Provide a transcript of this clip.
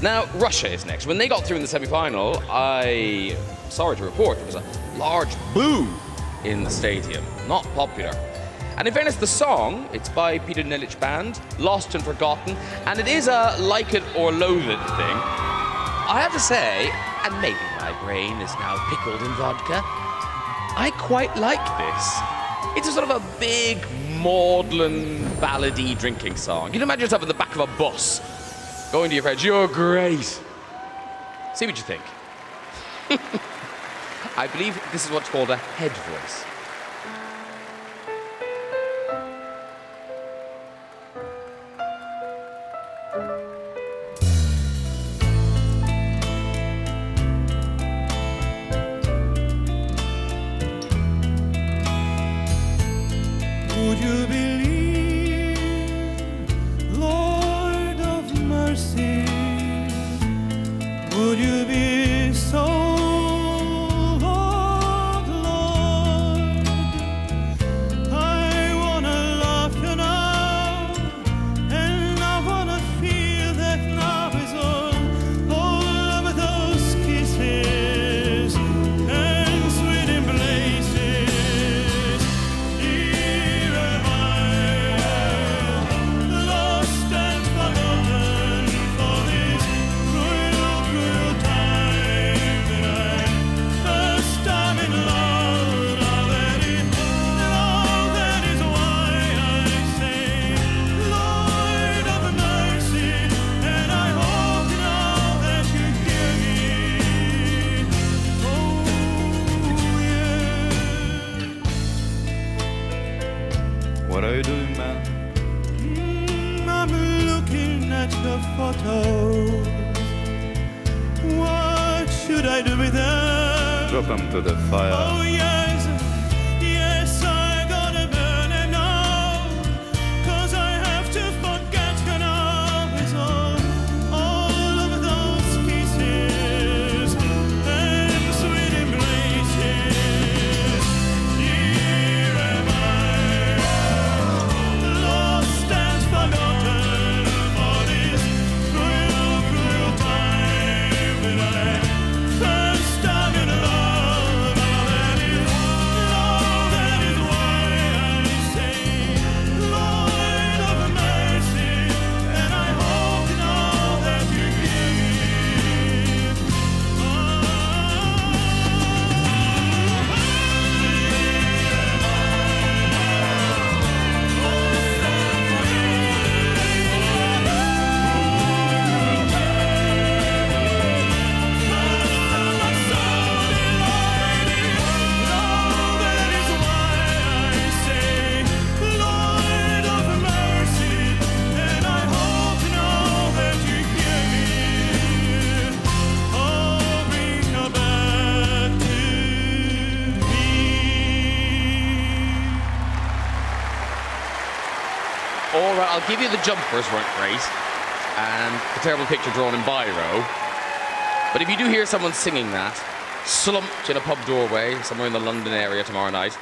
Now, Russia is next. When they got through in the semi-final, I, sorry to report, there was a large boo in the stadium. Not popular. And in fairness, the song, it's by Peter Nalitch Band, Lost and Forgotten, and it is a like it or loathe it thing. I have to say, and maybe my brain is now pickled in vodka, I quite like this. It's a sort of a big, maudlin, ballady drinking song. You can imagine yourself in the back of a bus, going to your friends, you're great. See what you think. I believe this is what's called a head voice. Would you believe, Would you be yeah. Are you doing, man? Mm, I'm looking at your photos. What should I do with them? Drop him to the fire. Oh yes, All right, I'll give you the jumpers weren't great, and the terrible picture drawn in biro. But if you do hear someone singing that, slumped in a pub doorway somewhere in the London area tomorrow night,